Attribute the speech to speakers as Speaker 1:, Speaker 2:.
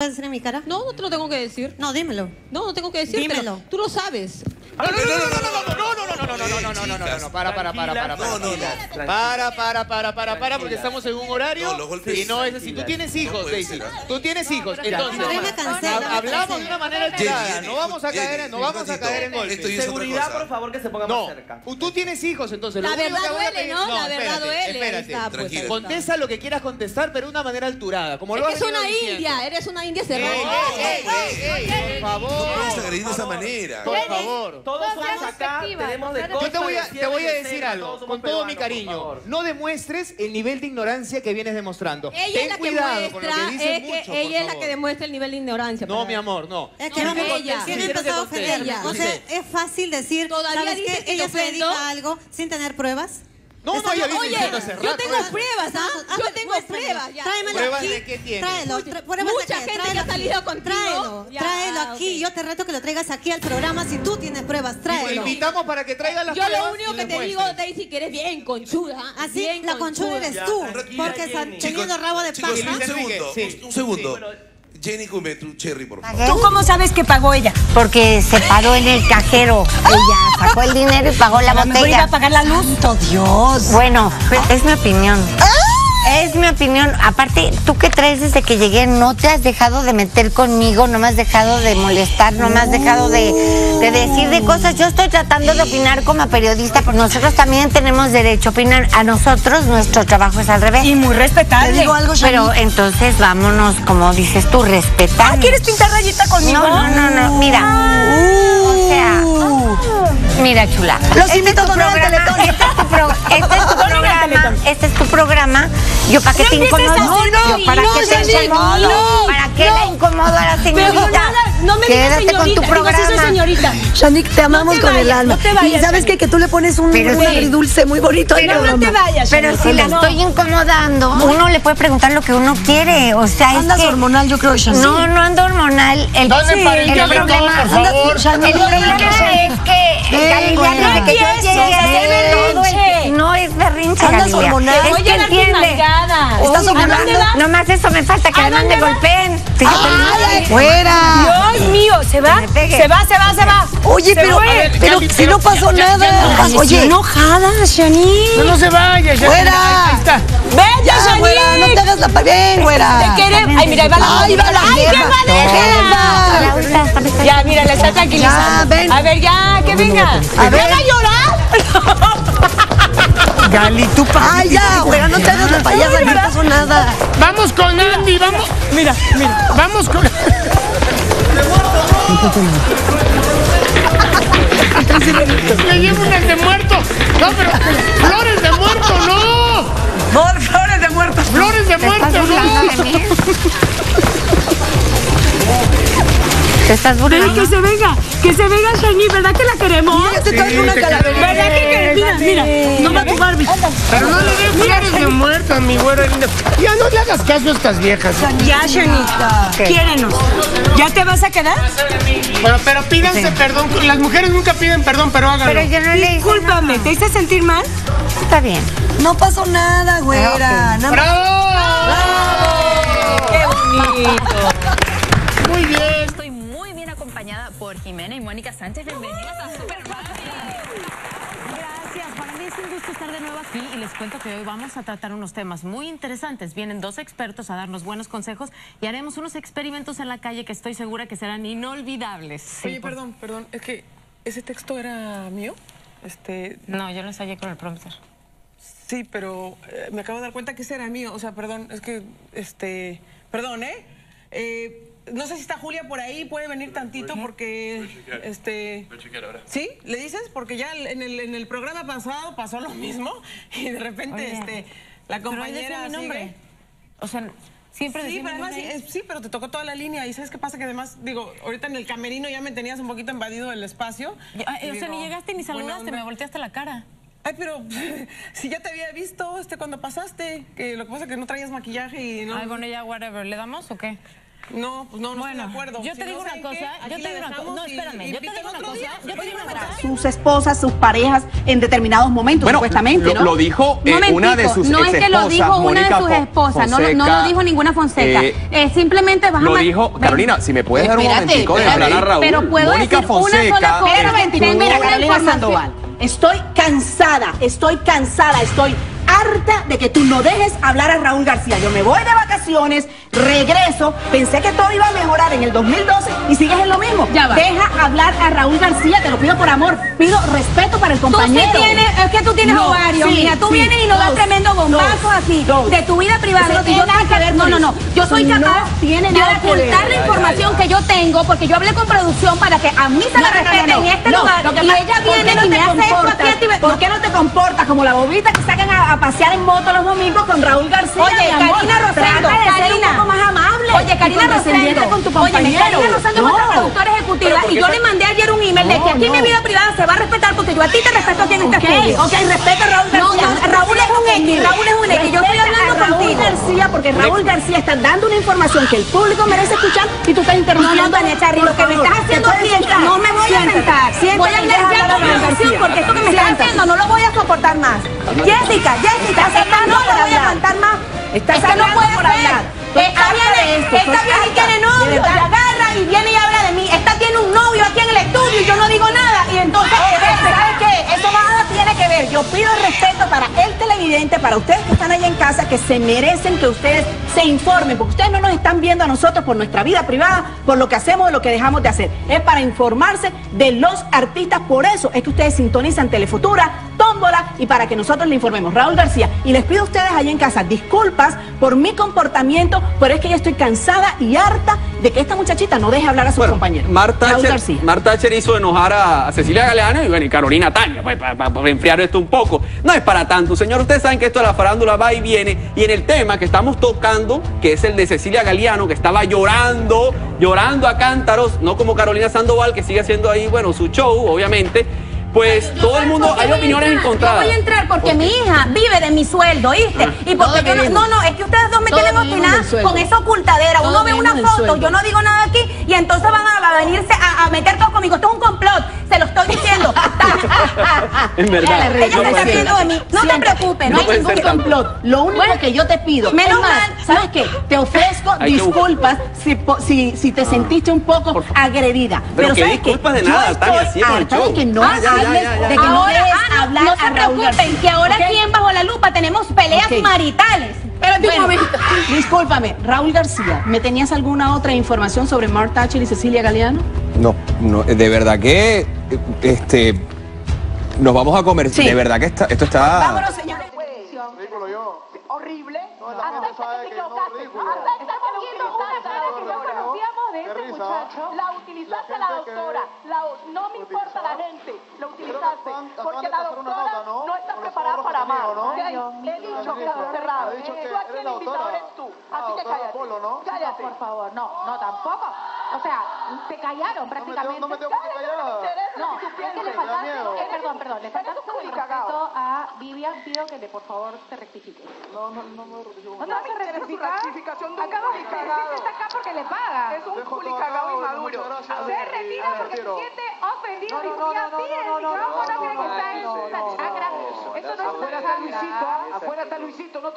Speaker 1: ¿Puedes decir en mi cara?
Speaker 2: No, no te lo tengo que decir.
Speaker 1: No, dímelo.
Speaker 2: No, no tengo que decirte.
Speaker 1: Dímelo.
Speaker 2: Tú lo sabes.
Speaker 3: No, no, no, no, no, no, no, no, no, no, no, no, no, no, no, para, para, para, para, para. Para, para, para, para, para, porque estamos en un horario y no es así. Tú tienes hijos, Daisy.
Speaker 4: ¿ah?
Speaker 3: Tú tienes hijos. Entonces, hablamos de una manera alterada. No vamos a caer, no vamos a caer en golpes.
Speaker 5: Seguridad, por favor, que se ponga más cerca.
Speaker 3: tú tienes hijos, entonces.
Speaker 2: La verdad duele, ¿no? La verdad duele.
Speaker 3: Espérate.
Speaker 2: Pues.
Speaker 3: Contesta lo que quieras contestar, pero de una manera alturada. Como lo
Speaker 2: Es
Speaker 3: has
Speaker 2: que es
Speaker 3: venido
Speaker 2: una india, eres una india cerrada.
Speaker 3: por favor.
Speaker 4: De esa manera.
Speaker 3: Por favor.
Speaker 5: Todos somos acá, tenemos de
Speaker 3: Yo te voy a, te voy decir algo, con todo mi cariño. No demuestres el nivel de ignorancia que vienes demostrando.
Speaker 2: Ella
Speaker 3: Ten
Speaker 2: es la que
Speaker 3: cuidado con lo
Speaker 2: muestra,
Speaker 3: que dices
Speaker 2: es que
Speaker 3: mucho, por
Speaker 2: ella es la
Speaker 3: favor.
Speaker 2: que demuestra el nivel de ignorancia.
Speaker 3: No, mi amor, no.
Speaker 1: Es que
Speaker 2: No,
Speaker 1: no,
Speaker 2: ella.
Speaker 1: tiene
Speaker 3: Quiero que
Speaker 1: empezado a
Speaker 3: conteste.
Speaker 1: ofenderme.
Speaker 2: Ella.
Speaker 1: O sea, es fácil decir,
Speaker 2: Todavía
Speaker 1: ¿sabes
Speaker 2: dices
Speaker 1: qué?
Speaker 2: que
Speaker 1: Ella
Speaker 2: te
Speaker 1: se dedica a algo sin tener pruebas.
Speaker 3: No, no, viene
Speaker 2: Oye,
Speaker 3: diciendo hace
Speaker 2: yo
Speaker 3: rato.
Speaker 2: tengo
Speaker 3: ¿eh?
Speaker 2: pruebas, ¿ah? Yo tengo pruebas. ya.
Speaker 1: Tráemelo
Speaker 3: ¿Pruebas
Speaker 1: aquí.
Speaker 3: de qué tienes?
Speaker 1: Tráelo. tra- pruebas
Speaker 2: Mucha
Speaker 1: qué,
Speaker 2: gente
Speaker 1: tráelo
Speaker 2: que ha
Speaker 1: aquí.
Speaker 2: salido contigo.
Speaker 1: Tráelo,
Speaker 2: Ya,
Speaker 1: tráelo aquí. Yo te reto que lo traigas aquí al programa si tú tienes pruebas.
Speaker 3: Te
Speaker 1: Tráelo.
Speaker 3: invitamos para que traigas las
Speaker 2: Yo
Speaker 3: pruebas
Speaker 2: lo único
Speaker 3: y
Speaker 2: que te digo. Daisy, que eres bien conchuda.
Speaker 1: Así,
Speaker 2: bien
Speaker 1: la conchuda eres
Speaker 5: Ya,
Speaker 1: tú.
Speaker 5: tranquila,
Speaker 1: Porque
Speaker 5: Jenny.
Speaker 1: están teniendo rabo de
Speaker 4: Chicos,
Speaker 1: paja.
Speaker 4: un segundo,
Speaker 3: sí,
Speaker 4: un- un segundo.
Speaker 5: Sí, bueno.
Speaker 4: Jenny, come tu cherry, por favor.
Speaker 6: ¿Tú cómo sabes que pagó ella?
Speaker 7: Porque se paró en el cajero. Ella sacó el dinero y pagó la
Speaker 6: A lo mejor iba
Speaker 7: botella.
Speaker 6: a pagar la luz. ¡Santo Dios!
Speaker 7: Bueno, es mi opinión. Es mi opinión. Aparte, tú que traes desde que llegué, no te has dejado de meter conmigo, no me has dejado de molestar, no me has dejado de, de decir de cosas. Yo estoy tratando de opinar como periodista, pero nosotros también tenemos derecho a opinar. A nosotros nuestro trabajo es al revés.
Speaker 6: Y muy respetable.
Speaker 7: Te digo algo, Pero entonces vámonos, como dices tú, respetar.
Speaker 6: Ah, ¿quieres pintar rayita conmigo?
Speaker 7: No, no, no, no. Mira. O sea. Mira, chula.
Speaker 6: Los
Speaker 7: Este
Speaker 6: invito a donar al
Speaker 7: programa.
Speaker 6: Teletón.
Speaker 7: Este es tu, pro- este es tu programa. Yo para qué te incomodo.
Speaker 6: no,
Speaker 7: Yo para
Speaker 6: no,
Speaker 7: qué te incomodo.
Speaker 6: no,
Speaker 7: ¿Para qué
Speaker 6: no.
Speaker 7: la incomodo a la señorita?
Speaker 6: no me
Speaker 7: Quédate
Speaker 6: señorita,
Speaker 7: con tu
Speaker 6: digo,
Speaker 7: programa.
Speaker 6: señorita.
Speaker 8: Te amamos
Speaker 6: te
Speaker 8: con el alma.
Speaker 6: no te vayas,
Speaker 8: y sabes qué? que tú le pones un,
Speaker 7: Pero
Speaker 8: un
Speaker 7: sí.
Speaker 8: agridulce muy bonito al
Speaker 6: Pero no te vayas,
Speaker 7: Pero si la
Speaker 6: no.
Speaker 7: estoy incomodando, uno le puede preguntar lo que uno quiere. O sea, es
Speaker 8: Andas
Speaker 7: que...
Speaker 8: hormonal, yo creo, Shanik.
Speaker 7: No, no ando hormonal. El,
Speaker 3: ¿Dónde
Speaker 7: Sí,
Speaker 3: para el
Speaker 7: problema,
Speaker 3: por favor?
Speaker 7: el problema es que yo llegué
Speaker 6: a
Speaker 7: todo el-. No es berrinche,
Speaker 8: Andas
Speaker 7: Galilea.
Speaker 8: hormonal.
Speaker 7: Es
Speaker 6: Voy a
Speaker 7: que entiende.
Speaker 8: ¿Estás
Speaker 6: ¿A
Speaker 8: hormonal?
Speaker 7: Nomás eso me falta, que
Speaker 6: ¿A
Speaker 7: además me golpeen.
Speaker 8: ¡Ay, fuera!
Speaker 6: Dios mío, ¿se va? Se va, se va, se va.
Speaker 8: Oye,
Speaker 6: Se
Speaker 8: pero, pero si
Speaker 3: pero
Speaker 8: no pasó nada. Oye,
Speaker 6: enojada, Shani.
Speaker 3: No, no se vaya. ya-
Speaker 8: Fuera.
Speaker 3: Ahí está.
Speaker 6: Vete,
Speaker 8: ya,
Speaker 6: Shani.
Speaker 8: güera, no te hagas la Bien, güera.
Speaker 6: Te queremos. Ay, mira, ahí va la
Speaker 8: Ay, va la
Speaker 6: Ay, qué
Speaker 7: ahorita.
Speaker 6: Ya, mira, la está tranquilizando.
Speaker 8: Ya, ven.
Speaker 6: A ver, ya, que venga.
Speaker 8: A ver.
Speaker 6: ¿Van a llorar?
Speaker 3: Gali, tú pa-
Speaker 8: Ay, ya, no te hagas la payasa, no pasó nada.
Speaker 3: Vamos con Andy, vamos.
Speaker 6: Mira, mira.
Speaker 3: Vamos con. Le llevo unas de muerto. No, pero flores de muerto, no.
Speaker 6: Por flores de muertos.
Speaker 3: Flores de
Speaker 7: ¿Te estás
Speaker 3: muerto, no.
Speaker 7: ¿Te estás burlando?
Speaker 6: que se venga, que se venga Shani, ¿verdad que la queremos?
Speaker 8: Yo te traigo una calaverita.
Speaker 6: ¿Verdad que queremos? Mira, mira.
Speaker 8: No va tu Barbie.
Speaker 3: Pero no le des flores de muerto a mi güera linda. Ya no le hagas caso a estas viejas.
Speaker 6: Ya, Shani, quiérenos. ¿Ya te vas a quedar?
Speaker 3: Pero, pero pídanse perdón. Las mujeres nunca piden perdón, pero háganlo.
Speaker 7: Pero yo no le hice
Speaker 6: Discúlpame, ¿te hice sentir mal?
Speaker 7: Está bien.
Speaker 8: No pasó nada, güera. Nada más-
Speaker 3: ¡Bravo!
Speaker 6: ¡Qué bonito!
Speaker 3: Muy bien.
Speaker 9: Por Jimena y Mónica Sánchez. Bienvenidas a Super Gracias, para mí es un gusto estar de nuevo aquí y les cuento que hoy vamos a tratar unos temas muy interesantes. Vienen dos expertos a darnos buenos consejos y haremos unos experimentos en la calle que estoy segura que serán inolvidables. Sí,
Speaker 10: Oye,
Speaker 9: por-
Speaker 10: perdón, perdón, es que ese texto era mío. Este,
Speaker 9: No, yo lo ensayé con el prompter.
Speaker 10: sí, pero eh, me acabo de dar cuenta que ese era mío. O sea, perdón, es que, este, perdón, ¿eh? Eh, no sé si está Julia por ahí, puede venir tantito porque, este, ¿sí? ¿Le dices? Porque ya en el, en el programa pasado pasó lo mismo y de repente,
Speaker 9: Oye,
Speaker 10: este, la
Speaker 9: Pero
Speaker 10: compañera
Speaker 9: mi nombre.
Speaker 10: sigue.
Speaker 9: O sea, siempre
Speaker 10: Sí, pero
Speaker 9: mi
Speaker 10: además, eh, sí, pero te tocó toda la línea. ¿Y sabes qué pasa? Que además, digo, ahorita en el camerino ya me tenías un poquito invadido el espacio.
Speaker 9: O sea, ni
Speaker 10: digo,
Speaker 9: llegaste ni saludaste, me volteaste la cara.
Speaker 10: Ay, pero si ya te había visto este cuando pasaste, que lo que pasa es que no traías maquillaje y no.
Speaker 9: Ay, bueno, ya, whatever. ¿Le damos o qué?
Speaker 10: No, pues no, no estoy de acuerdo.
Speaker 9: yo
Speaker 10: Si
Speaker 9: te
Speaker 10: no,
Speaker 9: digo una cosa, yo te digo una cosa, no, espérame,
Speaker 10: y
Speaker 9: yo te digo una cosa,
Speaker 10: día.
Speaker 9: yo te digo una cosa.
Speaker 11: sus esposas, sus parejas en determinados momentos,
Speaker 12: Bueno,
Speaker 11: supuestamente,
Speaker 12: lo,
Speaker 11: ¿no?
Speaker 12: lo dijo eh,
Speaker 13: Momentico,
Speaker 12: una de sus
Speaker 13: no es que lo dijo una de sus esposas, no, lo- no
Speaker 12: Fonseca,
Speaker 13: lo dijo ninguna Fonseca.
Speaker 12: eh,
Speaker 13: Eh, simplemente vas a
Speaker 12: Lo dijo,
Speaker 13: ven.
Speaker 12: Carolina, si me puedes dar un momentico de
Speaker 11: espérate.
Speaker 12: break.
Speaker 13: Pero puedo
Speaker 12: Mónica
Speaker 13: decir una sola
Speaker 12: Fonseca,
Speaker 13: cosa.
Speaker 11: Pero mira, Carolina. Sandoval. Estoy cansada, estoy cansada, estoy harta de que tú no dejes hablar a Raúl García. Yo me voy de vacaciones, regreso, pensé que todo iba a mejorar en el 2012 y sigues en lo mismo.
Speaker 13: Ya va.
Speaker 11: Deja hablar a Raúl García, te lo pido por amor, pido respeto para el
Speaker 13: Tú sí
Speaker 11: compañero.
Speaker 13: tienes, es que tú tienes
Speaker 11: No,
Speaker 13: ovarios,
Speaker 11: sí,
Speaker 13: mija. Tú
Speaker 11: sí,
Speaker 13: vienes y nos das tremendo bombazo así
Speaker 11: dos.
Speaker 13: de tu vida privada.
Speaker 11: No tiene nada que ver
Speaker 13: no, no, no. Yo soy
Speaker 11: No
Speaker 13: capaz
Speaker 11: tiene
Speaker 13: de
Speaker 11: nada que ver.
Speaker 13: ocultar la información que yo tengo porque yo hablé con producción para que a mí se
Speaker 11: No,
Speaker 13: me
Speaker 11: no, no,
Speaker 13: respete
Speaker 11: no,
Speaker 13: en este
Speaker 11: no,
Speaker 13: lugar. y ella
Speaker 11: ¿por qué
Speaker 13: viene
Speaker 11: no
Speaker 13: y
Speaker 11: te
Speaker 13: me hace esto aquí. a ti me-
Speaker 11: ¿Por qué no te comportas como la bobita que sacan a, a pasear en moto los domingos con Raúl García?
Speaker 13: Oye,
Speaker 11: mi amor?
Speaker 13: Karina Rosendo,
Speaker 11: Trata de ser
Speaker 13: Karina.
Speaker 11: un poco más amable.
Speaker 13: Oye,
Speaker 11: y
Speaker 13: Karina Rosendo,
Speaker 11: con tu
Speaker 13: Oye,
Speaker 11: compañero.
Speaker 13: Karina Rosendo es
Speaker 11: No.
Speaker 13: nuestra productora ejecutiva
Speaker 12: Pero ¿por
Speaker 13: y yo
Speaker 12: se-
Speaker 13: le mandé ayer un email de que
Speaker 11: No,
Speaker 13: aquí en mi
Speaker 11: no.
Speaker 13: vida privada se va a respetar porque yo a ti te respeto aquí en este
Speaker 11: Ok,
Speaker 13: estudio.
Speaker 11: ok, respeto a Raúl
Speaker 13: No,
Speaker 11: García.
Speaker 13: no, Raúl es un X, Raúl es un X, yo estoy hablando
Speaker 11: a Raúl
Speaker 13: contigo.
Speaker 11: García porque Raúl García está dando una información que el público merece escuchar y tú estás
Speaker 13: No,
Speaker 11: interrumpiendo.
Speaker 13: no, Charri, lo que me estás haciendo es no me voy a sentar. Voy a hablar ya con producción porque esto que me estás haciendo no lo voy a soportar más. Jessica, Jessica, no lo voy a aguantar más.
Speaker 11: Estás
Speaker 13: es no
Speaker 11: por hablar. Estoy
Speaker 13: Esta viene,
Speaker 11: esto,
Speaker 13: esta viene y
Speaker 11: harta.
Speaker 13: tiene novio, y agarra y viene y habla de mí. Esta tiene un novio aquí en el estudio y yo no digo nada. Y entonces,
Speaker 11: ¿Sabes qué? Eso nada tiene que ver. Yo pido respeto para el televidente, para ustedes que están ahí en casa, que se merecen que ustedes se informen, porque ustedes no nos están viendo a nosotros por nuestra vida privada, por lo que hacemos o lo que dejamos de hacer. Es para informarse de los artistas. Por eso es que ustedes sintonizan Telefutura, Tómbola y para que nosotros le informemos. Raúl García, y les pido a ustedes allá en casa disculpas por mi comportamiento, pero es que ya estoy cansada y harta de que esta muchachita no deje hablar a sus compañeros.
Speaker 14: Marta
Speaker 11: Raúl
Speaker 14: Thatcher,
Speaker 11: García.
Speaker 14: Marta Thatcher hizo enojar a, a Cecilia Galeano y, bueno, y Carolina Tania, pues, para, enfriar esto un poco. No es para tanto, señor. Ustedes saben que esto de la farándula va y viene. Y en el tema que estamos tocando, que es el de Cecilia Galeano, que estaba llorando, llorando a cántaros, no como Carolina Sandoval, que sigue haciendo ahí, bueno, su show, obviamente. Pues todo el mundo, hay opiniones
Speaker 13: Yo
Speaker 14: encontradas.
Speaker 13: voy a entrar porque mi hija vive de mi sueldo, ¿oíste?
Speaker 14: Ah.
Speaker 13: Y porque
Speaker 11: Todos
Speaker 13: yo no, no, no, es que ustedes dos me
Speaker 11: Todos
Speaker 13: quieren
Speaker 11: sueldo.
Speaker 13: con esa ocultadera. Uno
Speaker 11: Todos
Speaker 13: ve una foto, yo no digo nada aquí y entonces van a, a venirse a, a meter todo conmigo. Esto es un complot,
Speaker 14: En verdad.
Speaker 13: Ella se está mí. No te preocupes,
Speaker 11: no
Speaker 13: no
Speaker 11: hay ningún
Speaker 14: tanto.
Speaker 11: complot. Lo único
Speaker 13: Bueno,
Speaker 11: que yo te pido,
Speaker 13: menos
Speaker 11: es más,
Speaker 13: mal,
Speaker 11: ¿sabes qué? Te ofrezco disculpas si, si, si te sentiste un poco agredida.
Speaker 14: Pero qué
Speaker 11: ¿sabes qué?
Speaker 14: disculpas de nada, Tania, así el
Speaker 11: que no
Speaker 14: Ah, ya, ya,
Speaker 11: hables,
Speaker 14: ya, ya.
Speaker 11: de que no
Speaker 13: ahora,
Speaker 11: dejes
Speaker 13: ah, no,
Speaker 11: hablar
Speaker 13: no se preocupen, que ahora aquí en Bajo la Lupa tenemos peleas maritales.
Speaker 11: Espérate
Speaker 13: Bueno,
Speaker 11: un momento. Discúlpame, Raúl García, ¿me tenías alguna otra información sobre Mark Thatcher y Cecilia Galeano?
Speaker 12: No, no, de verdad que este nos vamos a comer.
Speaker 11: Sí.
Speaker 12: De verdad que está- esto está.
Speaker 11: Vámonos, señores.
Speaker 5: Horrible.
Speaker 15: Acepta que te equivocaste. Acepta que lo utilizaste. que no conocíamos de este muchacho. La utilizaste a la doctora. La, no me importa la gente. La utilizaste. Porque la doctora no está preparada para más. ¿ok? He dicho que está cerrado. Tú aquí el invitado eres tú. Así que cállate. Cállate. Por favor, no, no tampoco. O sea, te callaron prácticamente.
Speaker 5: no me tengo que callar.
Speaker 15: No, es que le faltaste, eh, perdón, perdón, le faltaste el respeto a Vivian, pido que le, por favor se rectifique.
Speaker 5: No, no, no me rectifico.
Speaker 15: ¿No te rectificar? Acabas de decir que está acá porque le paga. Es un inmaduro. Se retira porque se siente ofendido
Speaker 5: No,
Speaker 15: y
Speaker 5: no,
Speaker 15: ya
Speaker 5: no,
Speaker 15: pide el
Speaker 5: no, no, no,
Speaker 15: micrófono
Speaker 5: no,
Speaker 15: que
Speaker 5: no,
Speaker 15: está en
Speaker 5: no,
Speaker 15: una
Speaker 5: no,
Speaker 15: chacra.
Speaker 5: no,
Speaker 15: Eso no es
Speaker 5: Afuera
Speaker 15: una
Speaker 5: está Luisito,
Speaker 15: chacra.
Speaker 5: afuera está Luisito, no te